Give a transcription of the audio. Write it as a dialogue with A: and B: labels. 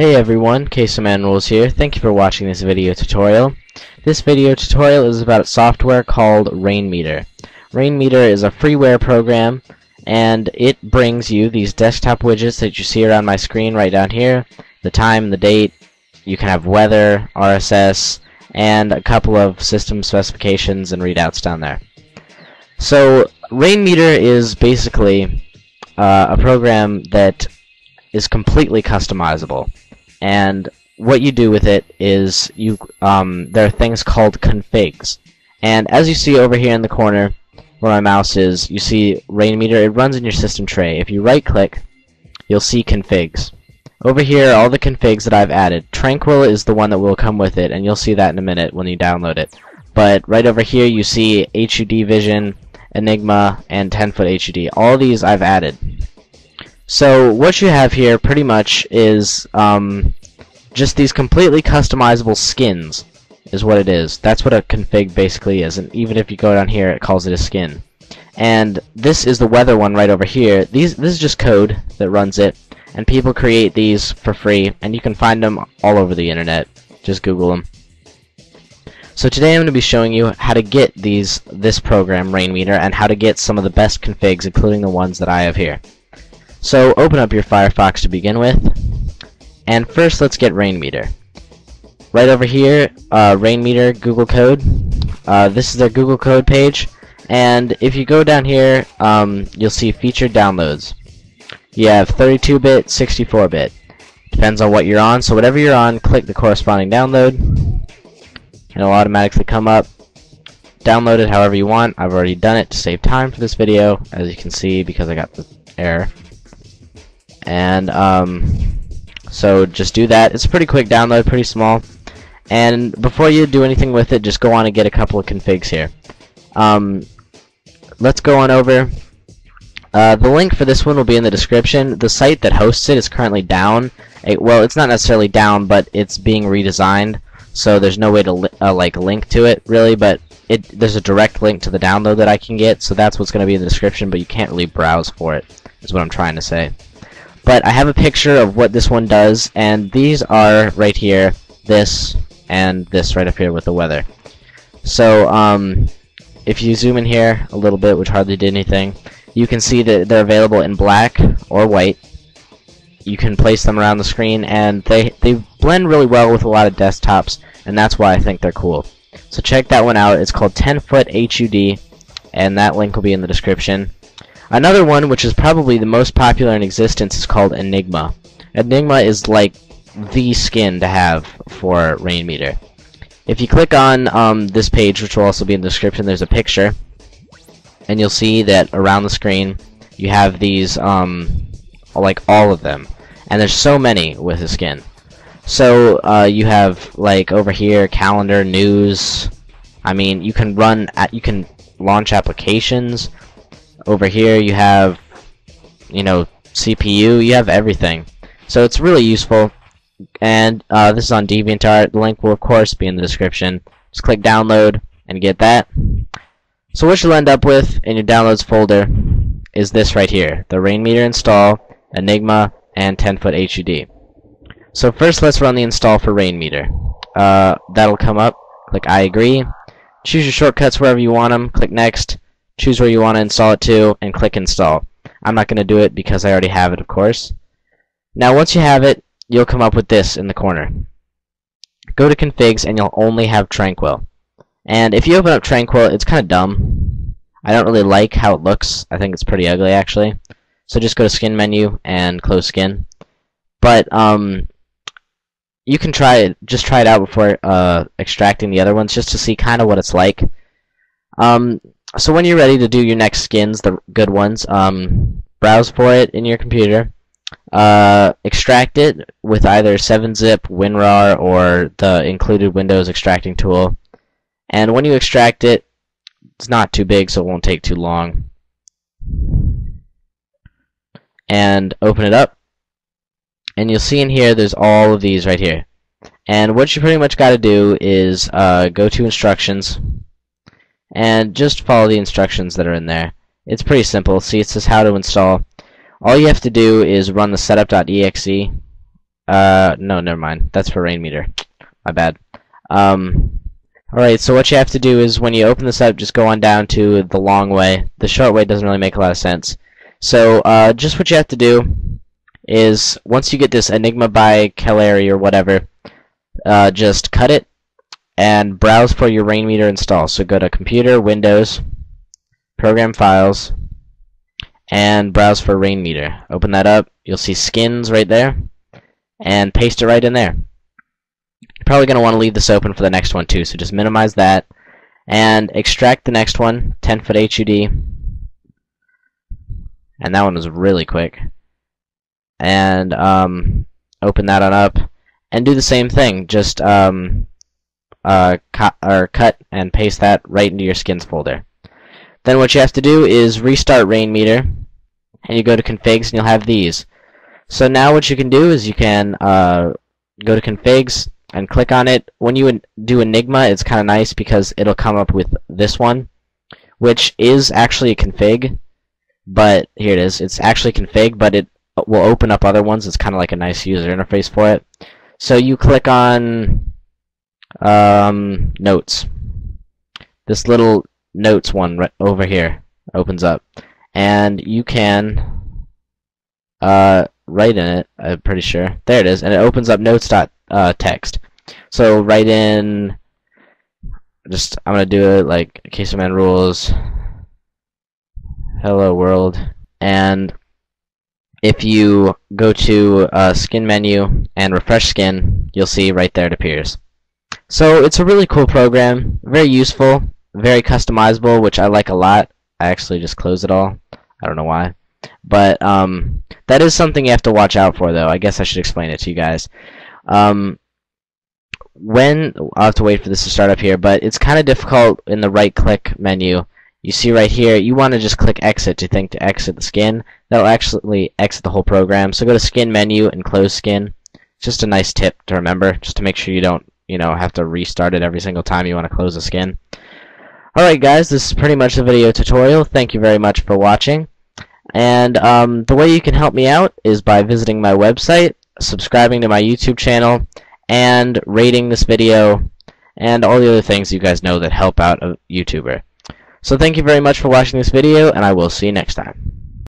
A: Hey everyone, Quesoman Rulz here. Thank you for watching this video tutorial. This video tutorial is about software called Rainmeter. Rainmeter is a freeware program and it brings you these desktop widgets that you see around my screen right down here. The time, the date, you can have weather, RSS, and a couple of system specifications and readouts down there. So Rainmeter is basically uh, a program that is completely customizable and what you do with it is you um, there are things called configs. And as you see over here in the corner where my mouse is you see Rainmeter it runs in your system tray. If you right click you'll see configs. Over here all the configs that I've added. Tranquil is the one that will come with it and you'll see that in a minute when you download it. But right over here you see HUD Vision Enigma and 10 foot HUD all these I've added so what you have here pretty much is um, just these completely customizable skins is what it is. That's what a config basically is, and even if you go down here, it calls it a skin. And this is the weather one right over here. These This is just code that runs it, and people create these for free, and you can find them all over the internet. Just Google them. So today I'm going to be showing you how to get these this program, Rainmeter, and how to get some of the best configs, including the ones that I have here. So open up your Firefox to begin with. And first let's get Rainmeter. Right over here, uh, Rainmeter Google Code. Uh, this is their Google Code page. And if you go down here, um, you'll see featured downloads. You have 32-bit, 64-bit. Depends on what you're on. So whatever you're on, click the corresponding download. And it'll automatically come up. Download it however you want. I've already done it to save time for this video, as you can see, because I got the error and um, so just do that. It's a pretty quick download pretty small. And before you do anything with it just go on and get a couple of configs here. Um, let's go on over. Uh, the link for this one will be in the description. The site that hosts it is currently down. It, well it's not necessarily down but it's being redesigned. So there's no way to li uh, like link to it really but it there's a direct link to the download that I can get. So that's what's going to be in the description but you can't really browse for it is what I'm trying to say but I have a picture of what this one does, and these are right here, this, and this right up here with the weather. So, um, if you zoom in here a little bit, which hardly did anything, you can see that they're available in black or white. You can place them around the screen, and they, they blend really well with a lot of desktops, and that's why I think they're cool. So check that one out. It's called 10 foot HUD, and that link will be in the description. Another one, which is probably the most popular in existence, is called Enigma. Enigma is like the skin to have for Rainmeter. If you click on um, this page, which will also be in the description, there's a picture, and you'll see that around the screen you have these, um, like all of them, and there's so many with the skin. So uh, you have like over here calendar, news. I mean, you can run, at, you can launch applications over here you have, you know, CPU, you have everything. So it's really useful. And uh, this is on DeviantArt. The link will, of course, be in the description. Just click download and get that. So what you'll end up with in your downloads folder is this right here. The Rainmeter install, Enigma, and 10-foot HUD. So first let's run the install for Rainmeter. Uh, that'll come up. Click I agree. Choose your shortcuts wherever you want them. Click next choose where you want to install it to, and click install. I'm not going to do it because I already have it, of course. Now, once you have it, you'll come up with this in the corner. Go to configs, and you'll only have Tranquil. And if you open up Tranquil, it's kind of dumb. I don't really like how it looks. I think it's pretty ugly, actually. So just go to skin menu and close skin. But, um, you can try it, just try it out before uh, extracting the other ones, just to see kind of what it's like. Um, so when you're ready to do your next skins, the good ones, um, browse for it in your computer, uh, extract it with either 7-zip, WinRAR, or the included Windows extracting tool. And when you extract it, it's not too big, so it won't take too long. And open it up. And you'll see in here, there's all of these right here. And what you pretty much got to do is uh, go to instructions and just follow the instructions that are in there. It's pretty simple. See, it says how to install. All you have to do is run the setup.exe Uh, no, never mind. That's for Rainmeter. My bad. Um, alright, so what you have to do is when you open this up, just go on down to the long way. The short way doesn't really make a lot of sense. So, uh, just what you have to do is once you get this Enigma by Kaelri or whatever, uh, just cut it and browse for your Rainmeter install. So go to Computer, Windows, Program Files, and browse for Rainmeter. Open that up. You'll see skins right there, and paste it right in there. You're probably going to want to leave this open for the next one too, so just minimize that, and extract the next one, 10 foot HUD, and that one was really quick. And um, open that on up, and do the same thing. Just um, uh, cut or cut and paste that right into your skins folder. Then what you have to do is restart Rainmeter, and you go to configs, and you'll have these. So now what you can do is you can uh, go to configs and click on it. When you do Enigma, it's kind of nice because it'll come up with this one, which is actually a config, but here it is. It's actually config, but it will open up other ones. It's kind of like a nice user interface for it. So you click on um, notes. This little notes one right over here opens up, and you can uh, write in it. I'm pretty sure there it is, and it opens up notes dot uh. So write in. Just I'm gonna do it like Quesoman Rulz. Hello world, and if you go to uh, skin menu and refresh skin, you'll see right there it appears. So it's a really cool program, very useful, very customizable, which I like a lot. I actually just closed it all. I don't know why. But um, that is something you have to watch out for, though. I guess I should explain it to you guys. Um, when I'll have to wait for this to start up here, but it's kind of difficult in the right-click menu. You see right here, you want to just click exit to think to exit the skin. That'll actually exit the whole program. So go to skin menu and close skin. Just a nice tip to remember, just to make sure you don't, you know, have to restart it every single time you want to close a skin. Alright guys, this is pretty much the video tutorial. Thank you very much for watching. And um, the way you can help me out is by visiting my website, subscribing to my YouTube channel, and rating this video, and all the other things you guys know that help out a YouTuber. So thank you very much for watching this video, and I will see you next time.